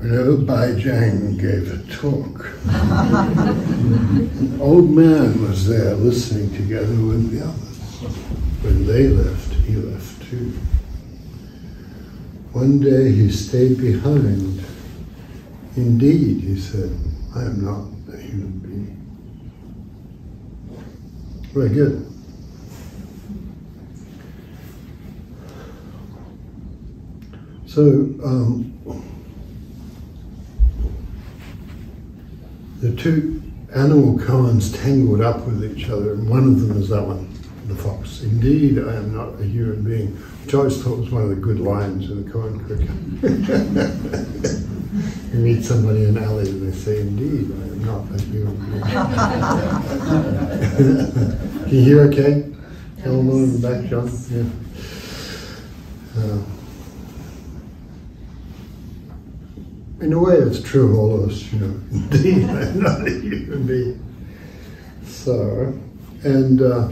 Whenever Baizhang gave a talk, an old man was there listening together with the others. When they left, he left too. One day he stayed behind. Indeed, he said, I am not a human being. Very good. So, um, the two animal kinds tangled up with each other, and one of them is that one, the fox. Indeed, I am not a human being, which I always thought was one of the good lines in the koan curriculum. you meet somebody in an alley and they say, Indeed, I am not a human being. Can you hear okay? In the back, John? Yeah. Uh, in a way, it's true of all of us, you know. Indeed, I'm not a human being. So, and uh,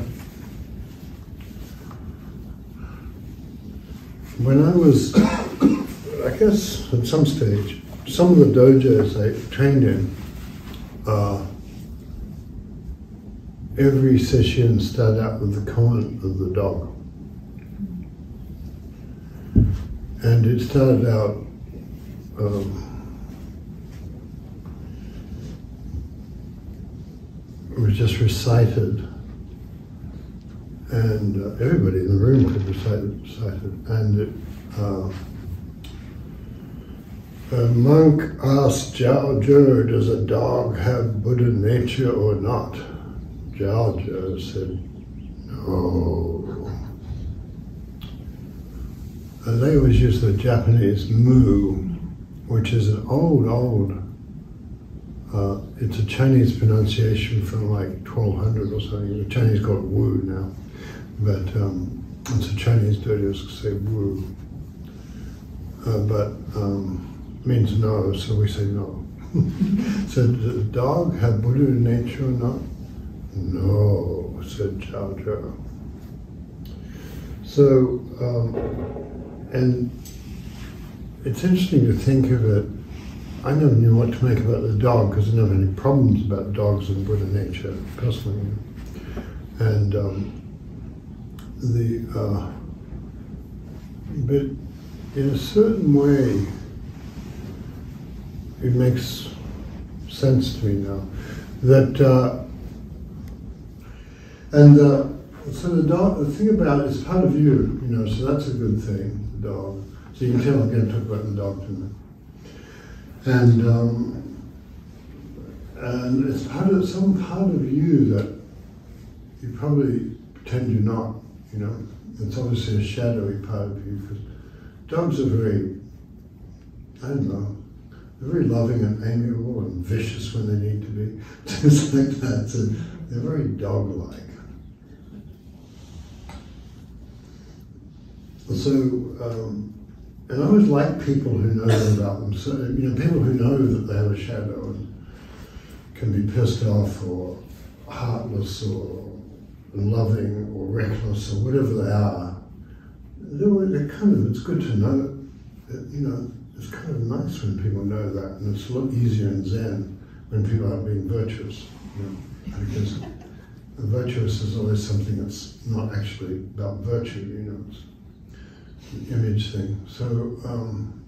when I was, I guess, at some stage, some of the dojos I trained in, uh, every session started out with the koan of the dog. And it started out um, was just recited, and uh, everybody in the room could recite it. And it, uh, a monk asked Zhaozhou, does a dog have Buddha nature or not? Zhaozhou said, no. And they always use the Japanese mu, which is an old, old uh, it's a Chinese pronunciation from like 1200 or something. The Chinese call it Wu now, but um, it's a Chinese dojo say Wu. Uh, but um, means no, so we say no. so does a dog have Buddha nature or not? No, said Zhaozhou. So, um, and it's interesting to think of it I never knew what to make about the dog because I never had any problems about dogs and Buddha nature personally. And um, the uh, but in a certain way, it makes sense to me now that uh, and uh, so the dog. The thing about it is part of you, you know. So that's a good thing. The dog. So you can tell I'm going to talk about the dog tonight and um, and it's part of some part of you that you probably pretend you're not. You know, it's obviously a shadowy part of you because dogs are very, I don't know, they're very loving and amiable and vicious when they need to be, things like that. So they're very dog-like. So. Um, and I always like people who know about themselves, you know, people who know that they have a shadow and can be pissed off or heartless or loving or reckless or whatever they are. They're, they're kind of, it's good to know that, you know, it's kind of nice when people know that. And it's a lot easier in Zen when people are being virtuous, you know, because virtuous is always something that's not actually about virtue, you know image thing. So um,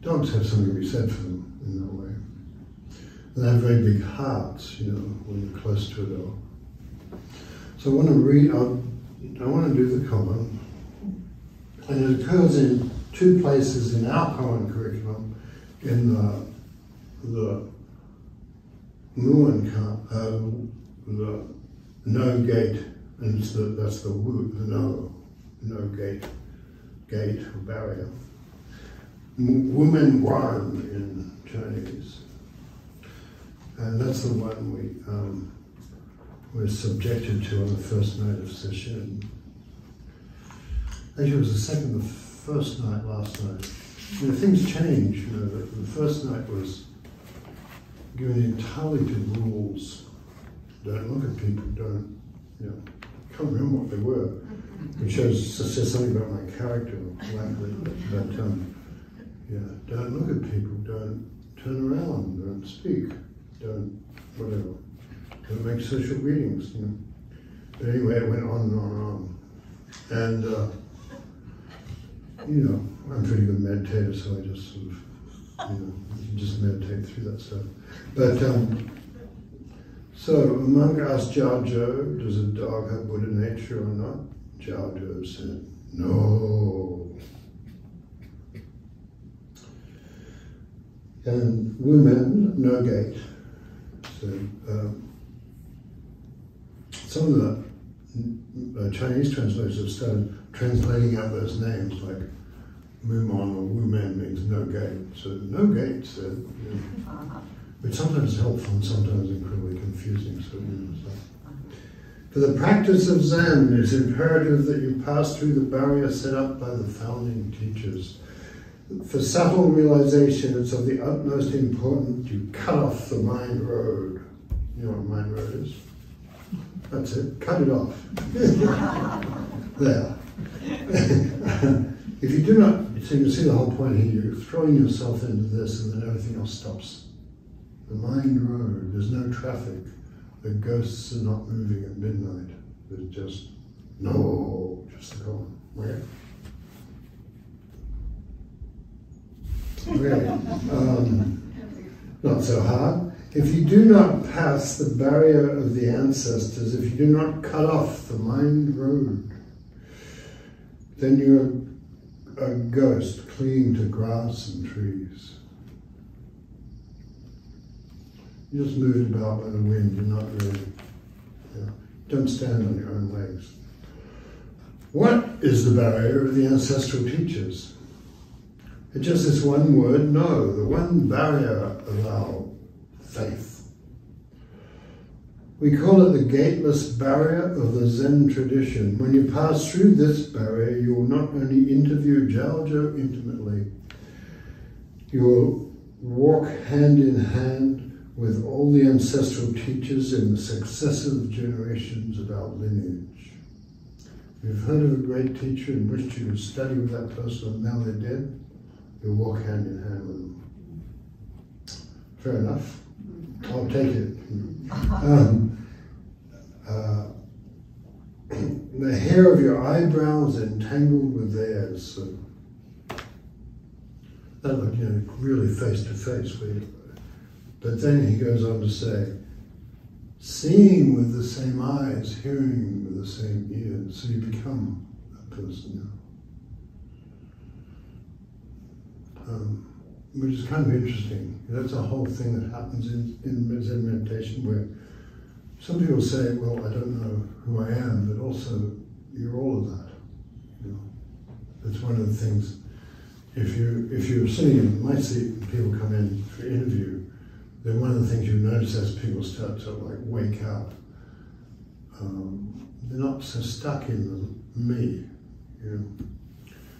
dogs have something to be said for them in that way. They have very big hearts, you know, when you're close to a dog. So I want to read, I want to do the koan. And it occurs in two places in our koan curriculum, in the, the Muan, uh, the no gate, and the, that's the wu, the no, no gate gate or barrier. Wumenguan in Chinese. And that's the one we um, were subjected to on the first night of sesshin. Actually, it was the second, the first night last night. You know, things change. You know, the, the first night was given entirely to rules. Don't look at people. Don't, you know, can't remember what they were. It shows says something about my character, likely, but, um, yeah, don't look at people, don't turn around, don't speak, don't whatever, don't make social greetings. you know. But anyway, it went on and on and on. And, uh, you know, I'm a pretty good meditator, so I just sort of, you know, just meditate through that stuff. But, um, so a monk asked Zhaozhou, does a dog have Buddha nature or not? Jiao said, no. And Wumen, no gate. So um, some of the uh, Chinese translators have started translating out those names like Mumon or Wumen means no gate. So no gate said, you know, uh-huh. which sometimes is helpful and sometimes incredibly confusing. So, you know, so. For the practice of Zen, it's imperative that you pass through the barrier set up by the founding teachers. For subtle realization, it's of the utmost importance you cut off the mind road. You know what mind road is? That's it. Cut it off. there. if you do not, so you can see the whole point here, you're throwing yourself into this and then everything else stops. The mind road, there's no traffic. The ghosts are not moving at midnight. There's just no, just going. Where? Really? Um, not so hard. If you do not pass the barrier of the ancestors, if you do not cut off the mind road, then you're a ghost clinging to grass and trees. You're just moved about by the wind. You're not really, you know, don't stand on your own legs. What is the barrier of the ancestral teachers? It's just this one word, no, the one barrier of our faith. We call it the gateless barrier of the Zen tradition. When you pass through this barrier, you will not only interview Zhaozhou intimately, you will walk hand in hand with all the ancestral teachers in the successive generations of our lineage. You've heard of a great teacher and wished you to study with that person now they're dead, you walk hand in hand with them. Fair enough. I'll take it. Um, uh, the hair of your eyebrows entangled with theirs. So that looked, you know, really face to face. But then he goes on to say, seeing with the same eyes, hearing with the same ears, so you become a person. Um, which is kind of interesting. That's a whole thing that happens in, in Zen meditation where some people say, well, I don't know who I am, but also you're all of that. You know, that's one of the things. If you if you're sitting in my seat and people come in for interview, then one of the things you notice as people start to like wake up, um, they're not so stuck in me, you know.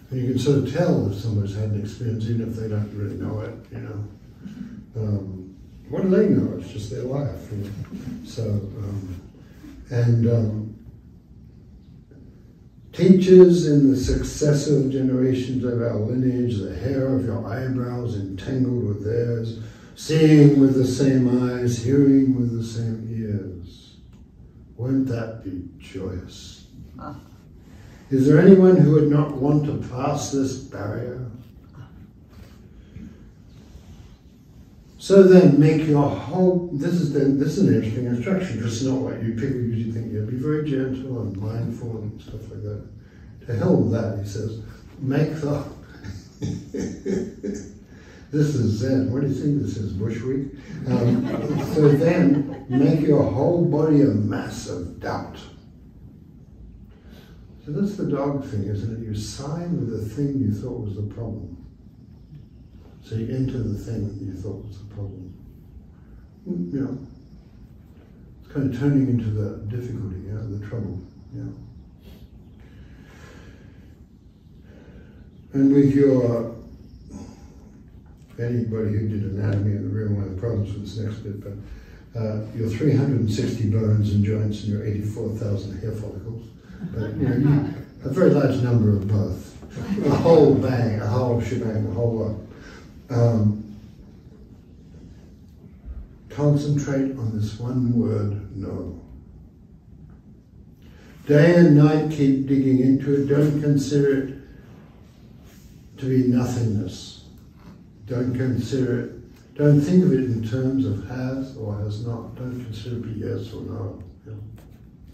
And you can sort of tell if somebody's had an experience, even if they don't really know it, you know. Um, what do they know? It's just their life. You know? So, um, and um, teachers in the successive generations of our lineage, the hair of your eyebrows entangled with theirs, seeing with the same eyes, hearing with the same ears. Won't that be joyous? Ah. Is there anyone who would not want to pass this barrier? So then make your whole, this is, the, this is an interesting instruction, just not what you people usually think. You be very gentle and mindful and stuff like that. To hell with that, he says. Make the This is Zen. What do you think this is, Bushweek? Um, so then, make your whole body a mass of doubt. So that's the dog thing, isn't it? You sign with the thing you thought was the problem. So you enter the thing that you thought was the problem. You know, it's kind of turning into the difficulty, know, the trouble. Yeah. And with your anybody who did anatomy in the room, one of the problems with this next bit, but uh, your 360 bones and joints and your 84,000 hair follicles. But you know, a very large number of both. A whole bang, a whole shebang, a whole lot. Um, concentrate on this one word, no. Day and night keep digging into it. Don't consider it to be nothingness. Don't consider it, don't think of it in terms of has or has not. Don't consider it yes or no.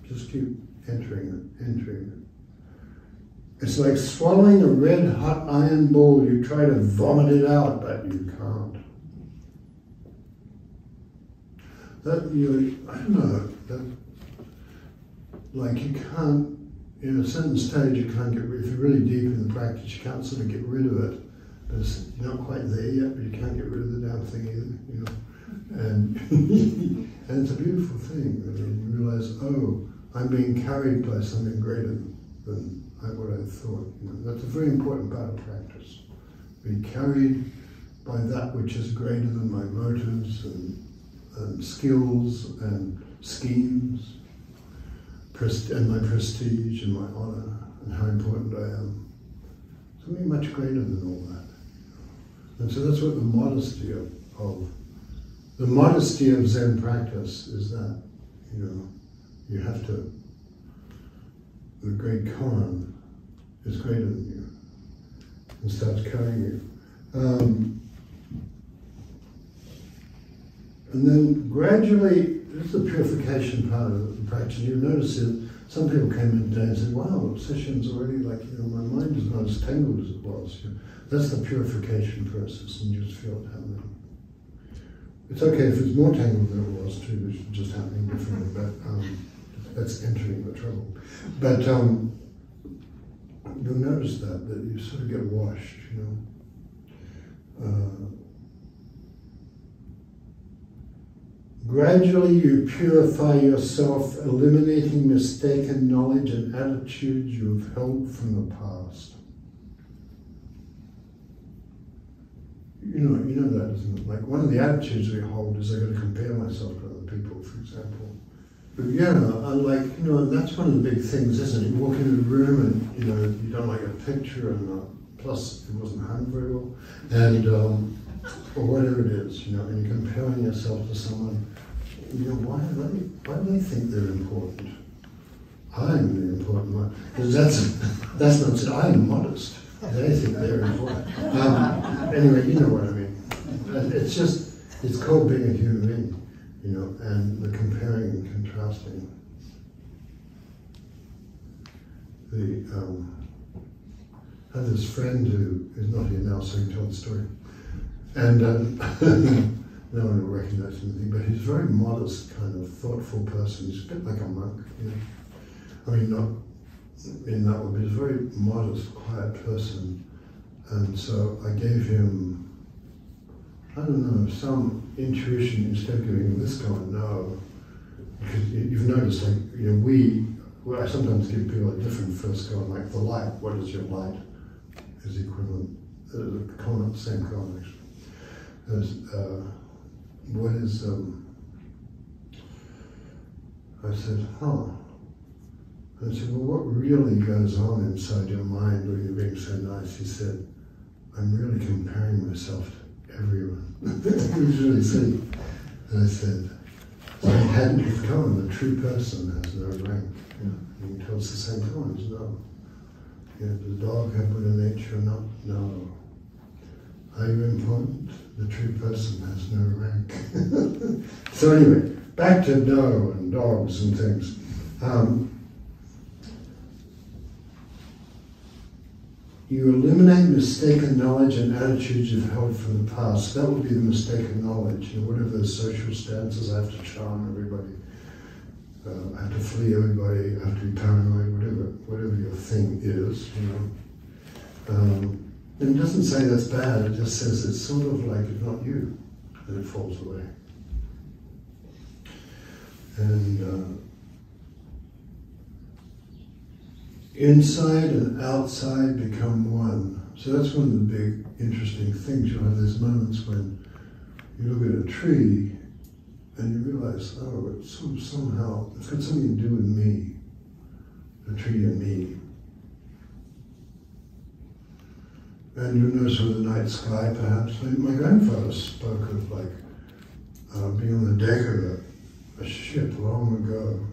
Just keep entering it, entering it. It's like swallowing a red hot iron ball. You try to vomit it out, but you can't. That you, I don't know, that like you can't, in a certain stage, you can't get. If you're really deep in the practice, you can't sort of get rid of it. It's, you're not quite there yet, but you can't get rid of the damn thing either, you know. And and it's a beautiful thing. I mean, you realize, oh, I'm being carried by something greater than what I thought. You know, that's a very important part of practice. Be carried by that which is greater than my motives and, and skills and schemes and my prestige and my honor and how important I am. Something much greater than all that. And so that's what the modesty of, of the modesty of Zen practice is that, you know, you have to, the great Koan is greater than you and starts carrying you. Um, and then gradually this is the purification part of the practice. You notice that some people came in today and said, wow, sesshin's already like, you know, my mind is not as tangled as it was. You know, that's the purification process and you just feel it happening. It's okay if it's more tangled than it was too, it's just happening differently, but um, that's entering the trouble. But um, you'll notice that, that you sort of get washed, you know. Uh, Gradually, you purify yourself, eliminating mistaken knowledge and attitudes you have held from the past. You know, you know that, isn't it? Like one of the attitudes we hold is I got to compare myself to other people, for example. But yeah, I like you know, that's one of the big things, isn't it? You walk into the room and you know you don't like a picture, and uh, plus it wasn't hung very well, and um, or whatever it is, you know, and comparing yourself to someone you know, why do they, why do they think they're important? I'm the important one. Because that's, that's not said, I'm modest. They think they're important. Um, anyway, you know what I mean. It's just, it's called being a human being, you know, and the comparing and contrasting. The, um, I had this friend who is not here now, so can tell the story. And um, no one will recognize anything, but he's a very modest, kind of thoughtful person. He's a bit like a monk, you know. I mean, not in that way, but he's a very modest, quiet person. And so I gave him, I don't know, some intuition instead of giving him this kind no. Because you've noticed, like, you know, we, well, I sometimes give people a different first go, like the light, what is your light? Is equivalent, uh, the same combination. As, uh, what is, um, I said, huh. I said, well, what really goes on inside your mind when you're being so nice? He said, I'm really comparing myself to everyone. he was really sweet. And I said, well, I hadn't become The true person has no rank. Know, and he tells the same thing. no. You the dog have Buddha nature or not? No. Are you important? The true person has no rank. so anyway, back to no and dogs and things. Um, you eliminate mistaken knowledge and attitudes you've held from the past. That would be the mistaken knowledge. You know, whatever the social stances, I have to charm everybody. Uh, I have to flee everybody. I have to be paranoid. Whatever, whatever your thing is, you know. Um, it doesn't say that's bad, it just says it's sort of like it's not you, and it falls away. And uh, inside and outside become one. So that's one of the big interesting things. You'll have these moments when you look at a tree and you realize, oh, it's somehow, it's got something to do with me, the tree and me. And you notice with the night sky, perhaps. My grandfather spoke of like uh, being on the deck of a, a ship long ago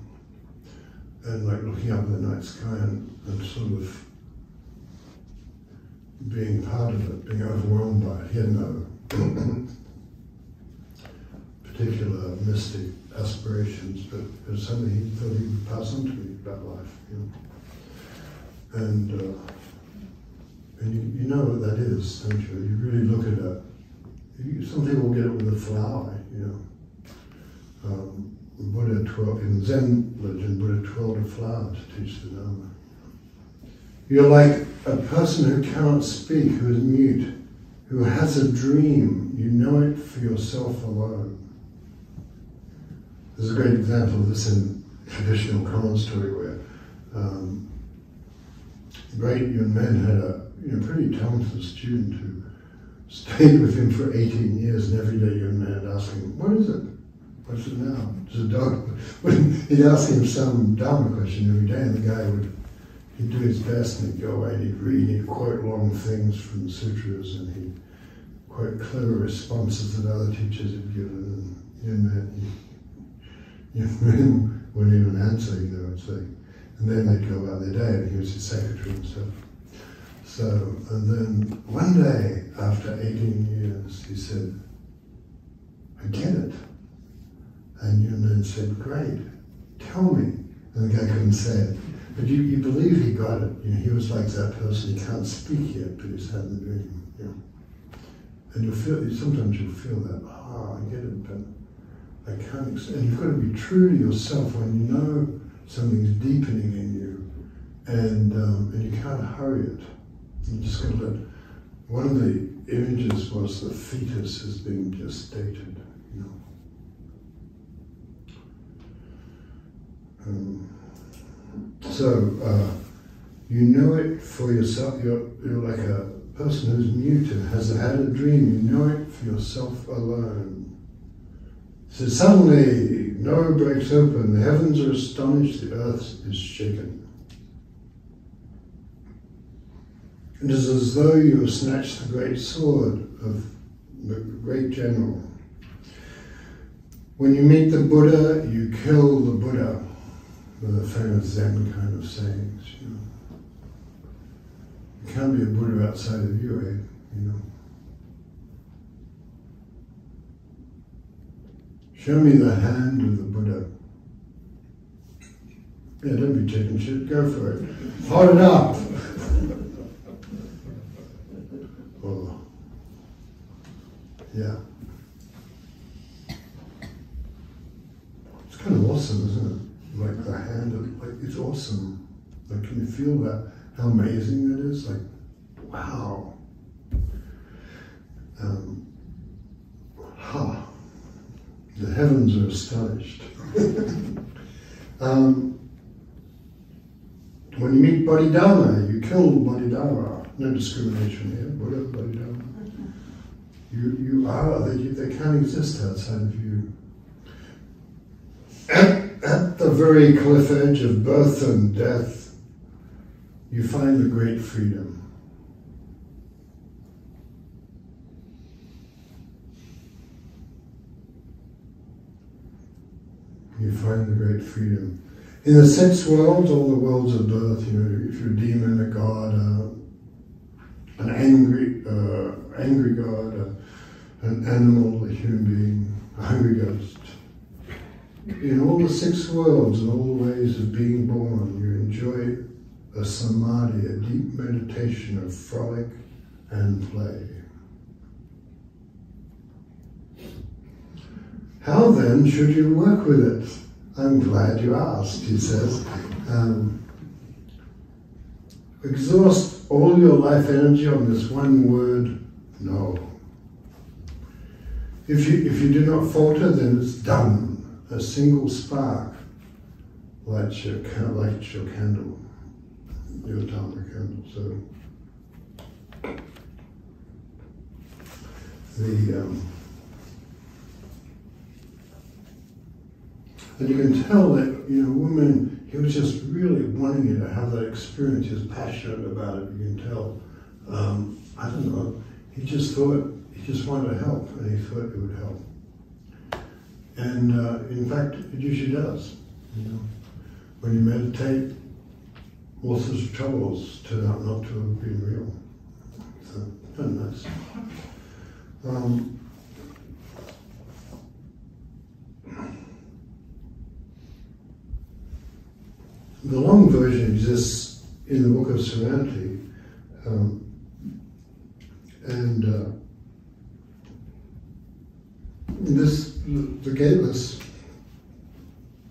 and like looking up at the night sky and, and sort of being part of it, being overwhelmed by it. He had no particular mystic aspirations, but it was something he thought he would pass on to me about life. You know? And uh, and you, you know what that is, don't you? You really look at it. You, some people get it with a flower, you know. Um, Buddha twirled, in Zen religion, Buddha twirled a flower to teach the Dharma. You're like a person who cannot speak, who is mute, who has a dream. You know it for yourself alone. There's a great example of this in traditional koan story where um, great Yunmen had a you know, pretty talented student who stayed with him for 18 years, and every day Yunmen would ask him, what is it? What's it now? It's a dog. he'd ask him some dumb question every day, and the guy would he'd do his best, and he'd go away and he'd read, he'd quote long things from the sutras, and he'd quote clever responses that other teachers had given, and Yunmen, Yunmen wouldn't even answer, you know, and say, and then they'd go about their day, and he was his secretary and stuff. So, and then one day after 18 years, he said, I get it. And you then said, great, tell me. And the guy couldn't say it. But you, you believe he got it. You know, he was like that person, he can't speak yet, but he's had the dream. You know. And you feel, sometimes you'll feel that, ah, I get it, but I can't, and you've got to be true to yourself when you know something's deepening in you, and, um, and you can't hurry it. You just got to one of the images was the fetus is being gestated, you know. Um, so, uh, you know it for yourself, you're, you're like a person who's muted, has had a dream, you know it for yourself alone. So suddenly, no breaks open, the heavens are astonished, the earth is shaken. It is as though you have snatched the great sword of the great general. When you meet the Buddha, you kill the Buddha, with a famous Zen kind of sayings. You, know. you can't be a Buddha outside of you, eh? You know. Show me the hand of the Buddha. Yeah, don't be chicken shit, go for it. Hold it up. Yeah. It's kind of awesome, isn't it? Like the hand of, like, it's awesome. Like, can you feel that? How amazing that is? Like, wow. Um, ha. The heavens are um, when you meet Bodhidharma, you kill Bodhidharma. No discrimination here. Buddha, Bodhidharma. You, you are, they, they can't exist outside of you. At, at the very cliff edge of birth and death, you find the great freedom. You find the great freedom. In the six worlds, all the worlds of birth, you know, if you're a demon, a god, uh, an angry, uh, angry god, uh, an animal, a human being, a hungry ghost. In all the six worlds and all the ways of being born, you enjoy a samadhi, a deep meditation of frolic and play. How then should you work with it? I'm glad you asked, he says. Um, exhaust all your life energy on this one word, no. If you, if you do not falter, then it's done. A single spark lights your, lights your candle, your Dharma candle. So the um, and you can tell that you know Wumen he was just really wanting you to have that experience. He was passionate about it. You can tell. Um, I don't know. He just thought he just wanted to help, and he thought it would help. And uh, in fact, it usually does. You know, when you meditate, all sorts of troubles turn out not to have been real. So, of nice. Um, the long version exists in the Book of Serenity, um, and uh, this the gateless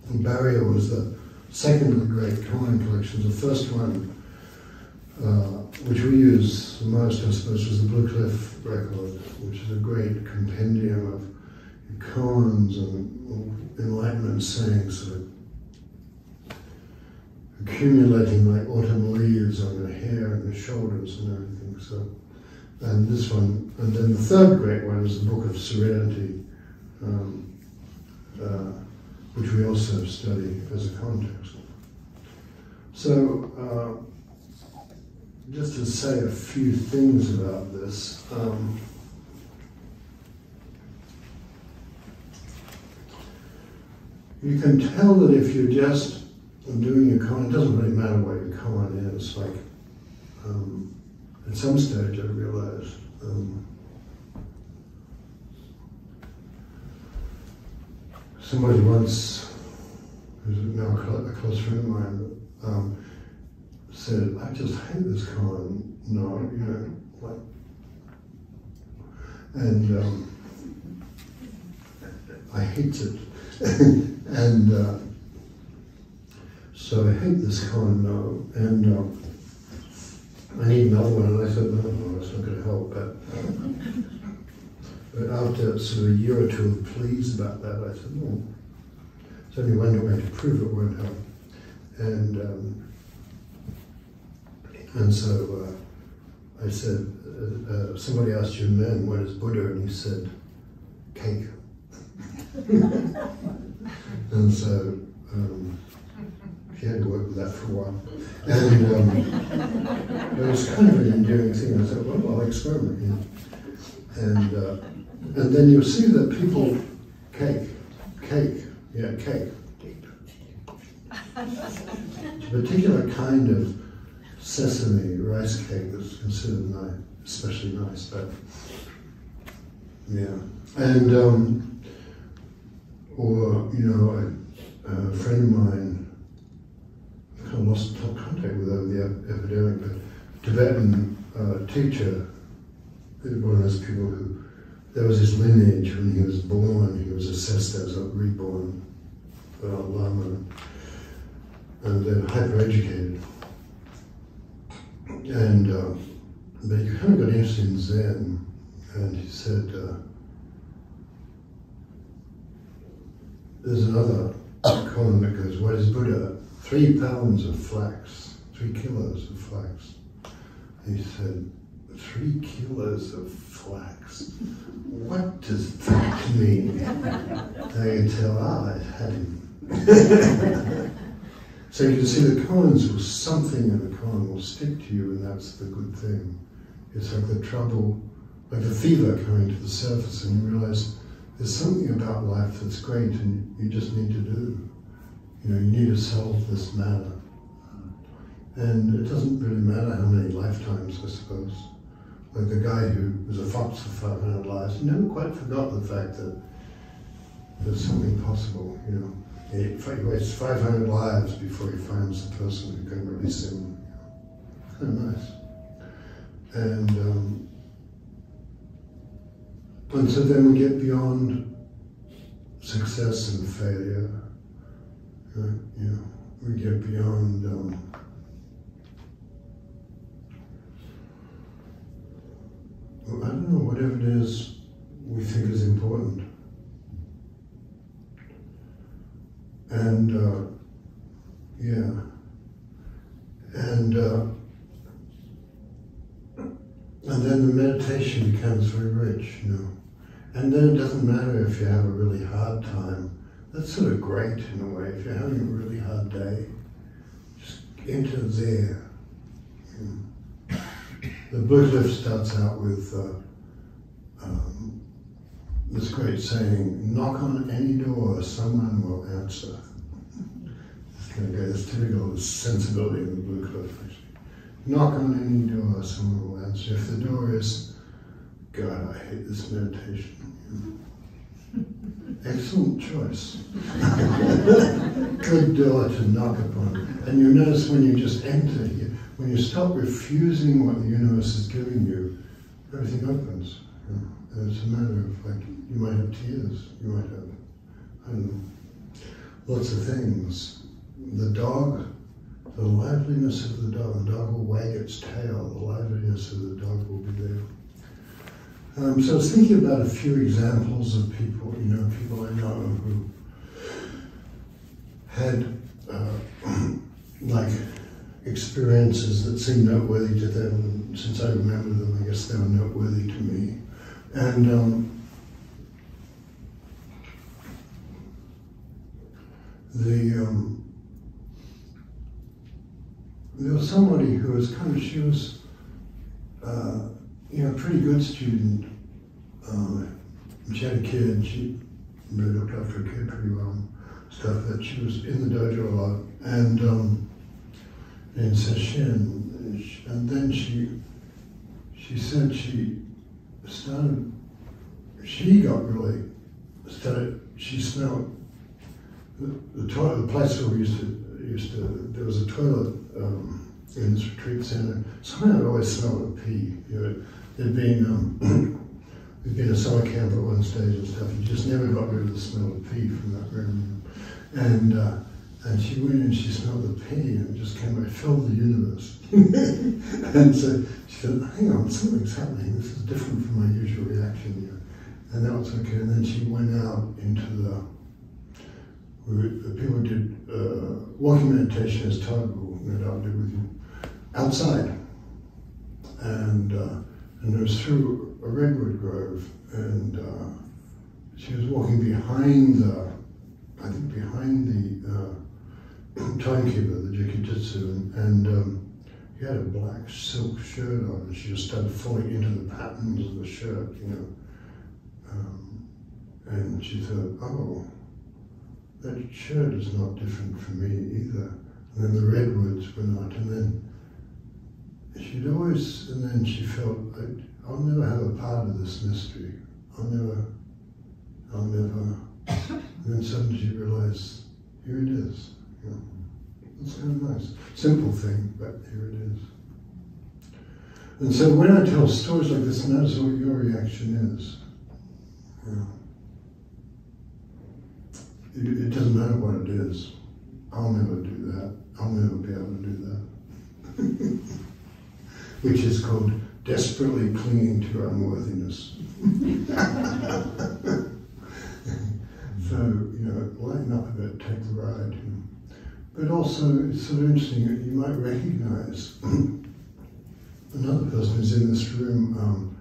barrier was the second of the great koan collections. The first one, uh, which we use the most, I suppose, was the Blue Cliff record, which is a great compendium of koans and enlightenment sayings sort of accumulating like autumn leaves on her hair and her shoulders and everything. So, and this one, and then the third great one is the Book of Serenity, um, uh, which we also study as a context. So, uh, just to say a few things about this. Um, you can tell that if you're just doing a koan, it doesn't really matter what your koan is. Like, um, at some stage I realized um, somebody once, who's now a close friend of mine, um, said, I just hate this koan." No, you know, like, and um, I hate it. and uh, so I hate this koan now. And uh, I need another one. And I said, no, no, that's not going to help. But, but after sort of a year or two of pleas about that, I said, no, there's only one way to prove it won't help. And um, and so uh, I said, uh, uh, somebody asked Yunmen, what is Buddha? And he said, cake. and so um, he had to work with that for a while. And um, it was kind of an endearing thing. I said, well, I'll experiment. You know. And, uh, and then you'll see that people, cake, cake, yeah, cake. A particular kind of sesame rice cake that's considered nice, especially nice, but yeah. And, um, or, you know, a, a, friend of mine, I kind of lost contact with over the epidemic, but Uh, teacher, one of those people who, there was his lineage when he was born, he was assessed as a reborn uh, Lama, and then hyper-educated. And uh, but he kind of got interested in Zen, and he said, uh, "There's another koan that goes, what is Buddha? Three pounds of flax, three kilos of flax." He said, three kilos of flax. What does that mean? they can tell, ah, it had him. So you can see the koans will, something in the koan will stick to you, and that's the good thing. It's like the trouble, like the fever coming to the surface, and you realize there's something about life that's great, and you just need to do. You know, you need to solve this matter. And it doesn't really matter how many lifetimes, I suppose. Like the guy who was a fox for 500 lives, he never quite forgot the fact that there's something possible, you know. He waits 500 lives before he finds the person who can release him. Kind of nice. And, um, and so then we get beyond success and failure. Uh, you know, we get beyond um, I don't know, whatever it is we think is important. And uh, yeah, and uh, and then the meditation becomes very rich, you know. And then it doesn't matter if you have a really hard time. That's sort of great in a way. If you're having a really hard day, just enter there. The Blue Cliff starts out with uh, um, this great saying, knock on any door, someone will answer. It's kind of this typical sensibility in the blue cliff. Actually. Knock on any door, someone will answer. If the door is, God, I hate this meditation. Excellent choice. Good door to knock upon. And you notice when you just enter here, when you stop refusing what the universe is giving you, everything opens. And it's a matter of like, you might have tears, you might have, I don't know, lots of things. The dog, the liveliness of the dog, the dog will wag its tail, the liveliness of the dog will be there. Um, so I was thinking about a few examples of people, you know, people I know who had uh, like experiences that seemed noteworthy to them. Since I remember them, I guess they were noteworthy to me. And um, the um, there was somebody who was kind of she was uh, you know a pretty good student. Uh, she had a kid. and She really looked after her kid pretty well. Stuff that she was in the dojo a lot, and um, in session, and then she she said she started, she got really, started, she smelled, the, the toilet, the place where we used to, used to, there was a toilet um, in this retreat center. Somehow it always smelled of pee. You know, there'd been, um, there'd been a summer camp at one stage and stuff. You just never got rid of the smell of pee from that room. And, uh, and she went and she smelled the pee and just came right, filled the universe. and so she said, hang on, something's happening. This is different from my usual reaction here. And that was okay. And then she went out into the, the people did uh, walking meditation as Todd will no doubt do with you, outside. And, uh, and it was through a redwood grove. And uh, she was walking behind the, I think behind the uh, timekeeper, the Jikijitsu, and, and um, he had a black silk shirt on, and she just started falling into the patterns of the shirt, you know. Um, and she thought, oh, that shirt is not different from me either. And then the redwoods were not, and then she'd always, and then she felt, I'll never have a part of this mystery. I'll never, I'll never. and then suddenly she realized, here it is. Yeah. It's kind of nice. Simple thing, but here it is. And so when I tell stories like this, notice what your reaction is. Yeah. It, it doesn't matter what it is. I'll never do that. I'll never be able to do that. Which is called desperately clinging to unworthiness. so, you know, lighten up a bit, take the ride. But also, it's sort of interesting that you might recognize another person who's in this room um,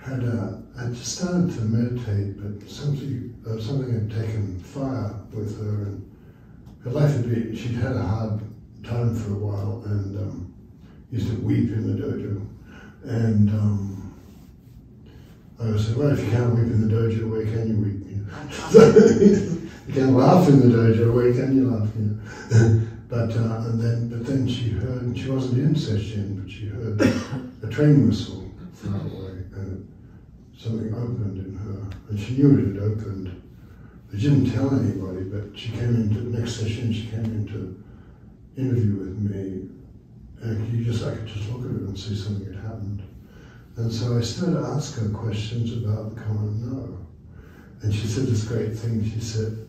had a, had started to meditate, but something, uh, something had taken fire with her, and her life had been, she'd had a hard time for a while, and um, used to weep in the dojo. And um, I said, well, if you can't weep in the dojo, where can you weep? You know? You can laugh in the dojo, where can you laugh? You know? but uh, and then, but then she heard, she wasn't in sesshin, but she heard a train whistle far away, and something opened in her, and she knew it had opened. She didn't tell anybody, but she came into the next sesshin. She came into interview with me, and you just I could just look at her and see something had happened. And so I started to ask her questions about the koan no. And she said this great thing. She said,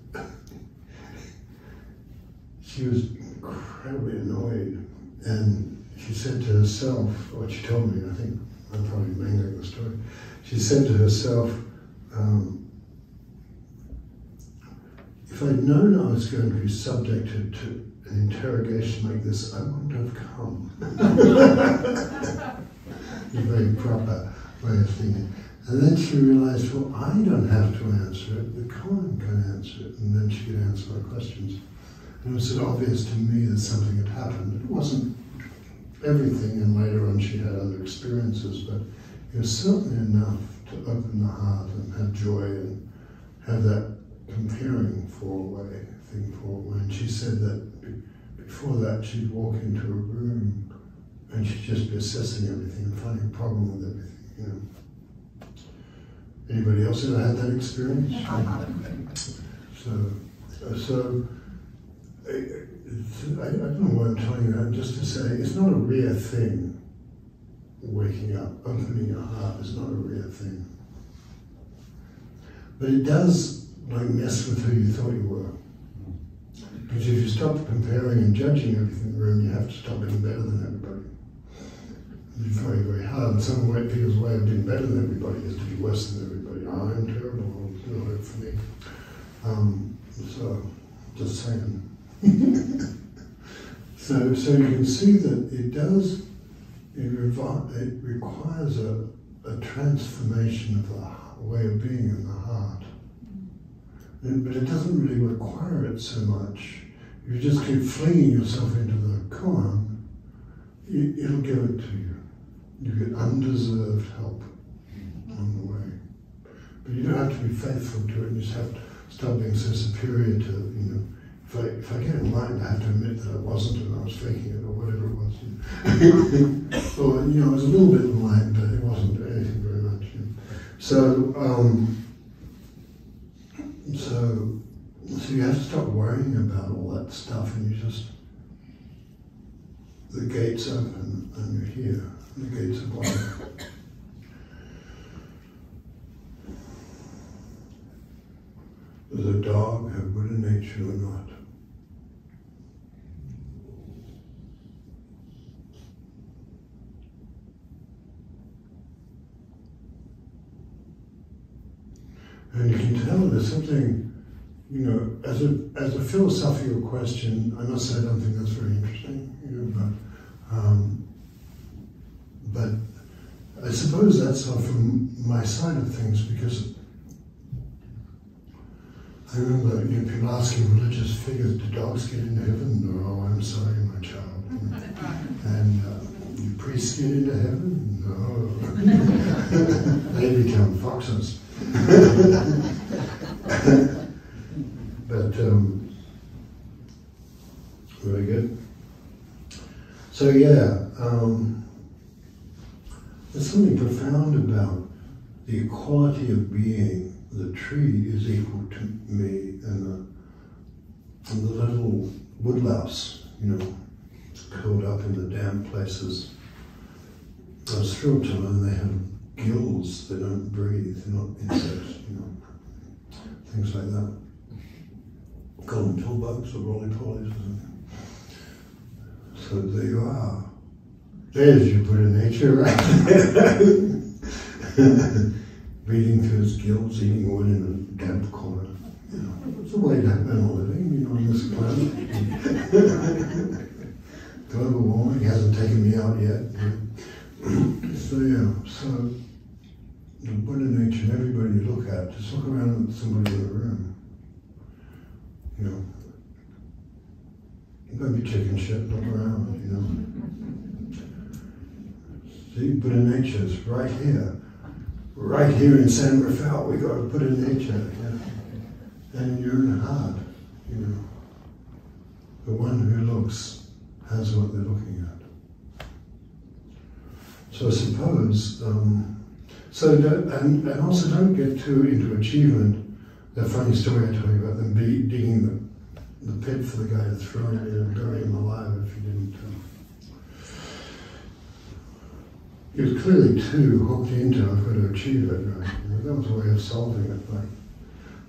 she was incredibly annoyed. And she said to herself, what she told me, I think I'm probably mangling the story. She said to herself, um, if I'd known I was going to be subjected to an interrogation like this, I wouldn't have come. a very proper way of thinking. And then she realized, well, I don't have to answer it, the koan can answer it, and then she could answer my questions. And it was obvious to me that something had happened. It wasn't everything, and later on she had other experiences, but it was certainly enough to open the heart and have joy and have that comparing fall away thing fall away. And she said that before that she'd walk into a room and she'd just be assessing everything and finding a problem with everything, you know. Anybody else ever had that experience? so, uh, so I, I don't know why I'm telling you just to say it's not a rare thing. Waking up, opening your heart is not a rare thing. But it does like mess with who you thought you were. Because if you stop comparing and judging everything in the room, you have to stop being better than everybody. It's very, very hard. And some way, people's way of being better than everybody is to be worse than everybody. I'm terrible, you know, for me. Um, so, just saying. so, so you can see that it does, it, it requires a, a transformation of the way of being in the heart. And, but it doesn't really require it so much. If you just keep flinging yourself into the koan, it, it'll give it to you. You get undeserved help on the way. But you don't have to be faithful to it, you just have to stop being so superior to, you know, if I, if I get enlightened, I have to admit that I wasn't and I was faking it or whatever it was. or, you know, I was a little bit enlightened, but it wasn't anything very much. You know. So, um, so, so you have to stop worrying about all that stuff and you just, the gates open and you're here. The gates are wide. Does a dog have Buddha nature or not? And you can tell there's something, you know, as a as a philosophical question, I must say I don't think that's very interesting, you know, but um, but I suppose that's from my side of things because I remember you know, people asking religious figures, do dogs get into heaven? No, I'm sorry, my child. And uh, do priests get into heaven? No. they become foxes. but um, very good. So yeah, um, there's something profound about the equality of being. The tree is equal to me, and the, and the little woodlouse, you know, curled up in the damp places. I was thrilled to learn they have gills, they don't breathe, they're not insects, you know, things like that. Them bugs or roly-polies or something. So there you are. There's your Buddha nature right Breathing through its gills, eating wood in a damp corner. You know, it's a way to earn a living, you know, on this planet. Global warming hasn't taken me out yet. so yeah, so the Buddha nature, everybody you look at, just look around at somebody in the room. You know, don't be chicken shit, look around, you know. See, Buddha nature is right here. Right here in San Rafael, we gotta nature. Yeah. And you're in heart, you know. The one who looks has what they're looking at. So I suppose um, so, and, and also don't get too into achievement. That funny story I told you about them be, digging the, the pit for the guy to throw in and bury him alive if he didn't. Uh, he was clearly too hooked into I've to achieve it. Right? That was a way of solving it. Like,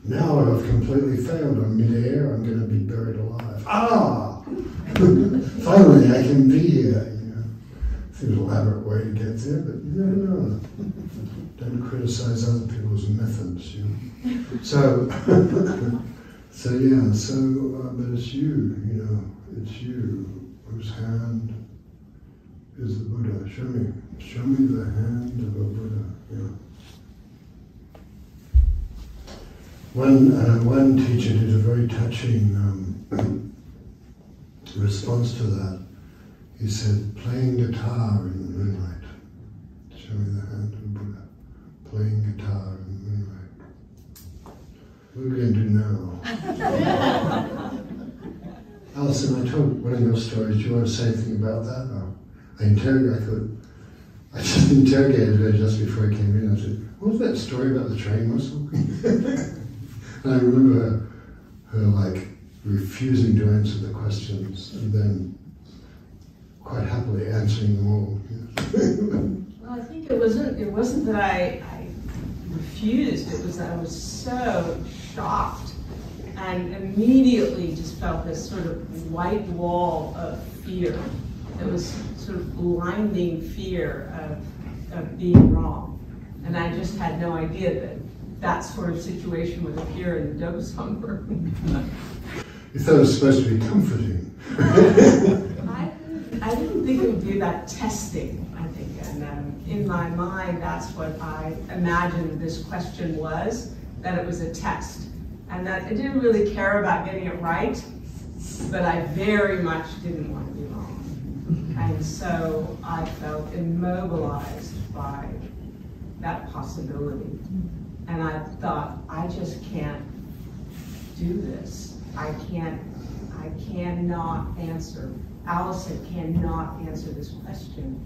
now I've completely failed. I'm midair. I'm going to be buried alive. Ah! Finally, I can be here. Seems an elaborate way to get there, but you never know. Don't criticize other people's methods, you know. So, so yeah, so, uh, but it's you, you know, it's you whose hand is the Buddha. Show me, show me the hand of a Buddha, yeah. One, uh, one teacher did a very touching um, response to that. He said, playing guitar in the moonlight. Show me the hand of the Buddha. playing guitar. And anyway, what are we going to do now? Alison, I told one of your stories. Do you want to say anything about that? Or I interrogated. I thought I just interrogated her just before I came in. I said, "What was that story about the train whistle?" and I remember her, her like refusing to answer the questions, and then quite happily answering them all. well, I think it wasn't. It wasn't that I, I refused. It was that I was so shocked and immediately just felt this sort of white wall of fear. It was sort of blinding fear of, of being wrong. And I just had no idea that that sort of situation would appear in the Songbird. you thought it was supposed to be comforting. I, I didn't think it would be that testing, I think. And um, in my mind, that's what I imagined this question was, that it was a test and that I didn't really care about getting it right, but I very much didn't want to be wrong. And so I felt immobilized by that possibility. And I thought, I just can't do this. I can't, I cannot answer. Allison cannot answer this question.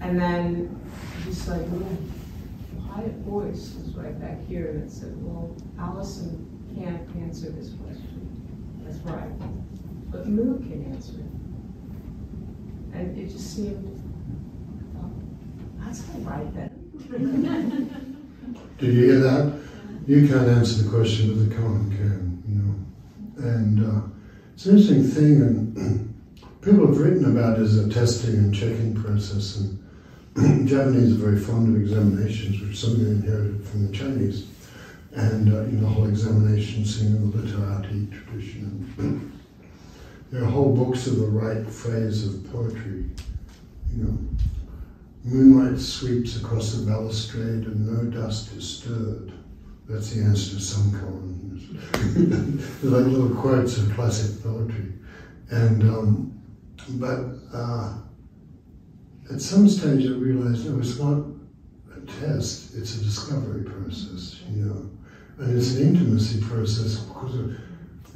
And then just like quiet voice was right back here that said, well, Allison can't answer this question. That's right. But Mu can answer it. And it just seemed, that's all right then. Do you hear that? You can't answer the question, but the koan can, you know. And uh, it's an interesting thing, and people have written about as a testing and checking process, and Japanese are very fond of examinations, which is something they inherited from the Chinese. And uh, the whole examination scene in the literati tradition. there are whole books of the right phrase of poetry. You know, moonlight sweeps across the balustrade and no dust is stirred. That's the answer to some poems. They're like little quotes of classic poetry. And, um, but uh, at some stage I realized, no, it's not a test, it's a discovery process, you know. And it's an intimacy process because of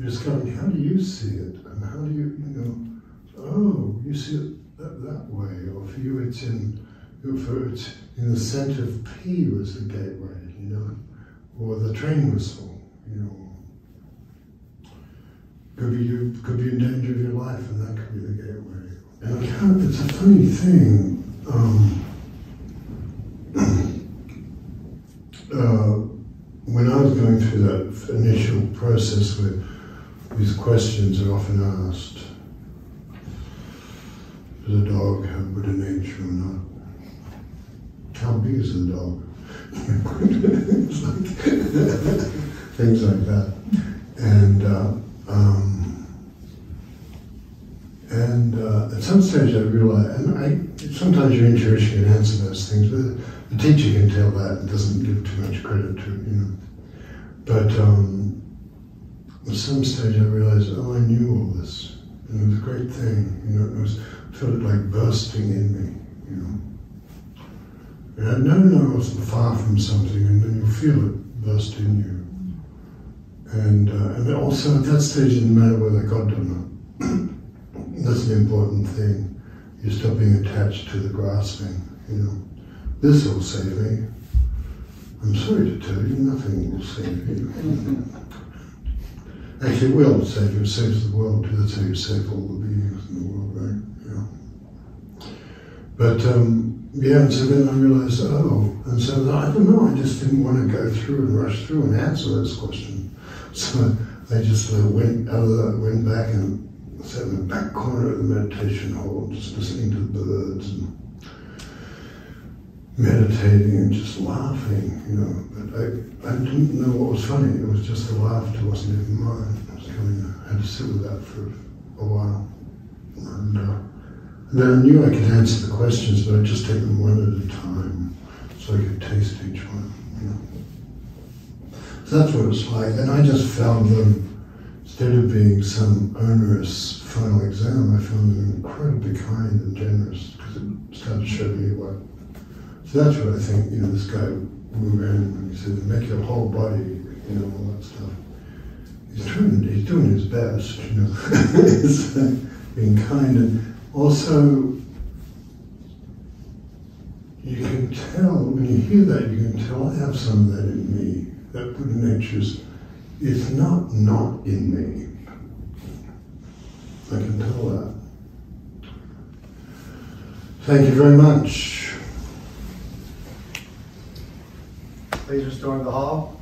discovering how do you see it and how do you, you know, oh, you see it that, that way. Or for you it's in, for it's in the scent of pea was the gateway, you know, or the train whistle, you know. Could be you could be in danger of your life and that could be the gateway. And it's a funny thing. Um, uh, when I was going through that initial process where these questions are often asked, does a dog have Buddha nature or not? How big is the dog? things like that. And uh, um, and uh, at some stage I realized, and I, sometimes your intuition can answer those things, but the teacher can tell that and doesn't give too much credit to it, you know. But um, at some stage I realized, oh, I knew all this. And it was a great thing, you know, it was, I felt it like bursting in me, you know. And I know no, I wasn't far from something, and then you feel it burst in you. And, uh, and also at that stage, it didn't matter whether I got it or not. That's the important thing. You stop being attached to the grasping, you know. This will save me. I'm sorry to tell you, nothing will save you. Actually, it will save you. It saves the world too. That's how you save all the beings in the world, right? Yeah. But um, yeah, and so then I realized, oh, and so I don't know. I just didn't want to go through and rush through and answer those questions. So I just uh, went out of that, went back and sat in the back corner of the meditation hall, just listening to the birds and meditating and just laughing, you know. But I, I didn't know what was funny. It was just the laughter wasn't even mine. I was coming, I had to sit with that for a while. And, uh, and then I knew I could answer the questions, but I'd just take them one at a time so I could taste each one, you know. So that's what it was like. And I just found them instead of being some onerous final exam, I found them incredibly kind and generous because it started to show me what. So that's what I think, you know, this guy Wumen, when he said, make your whole body, you know, all that stuff. He's doing, he's doing his best, you know. He's uh, being kind and also you can tell, when you hear that, you can tell I have some of that in me. That Buddha nature is, is not not in me. I can tell that. Thank you very much. Please restore the hall.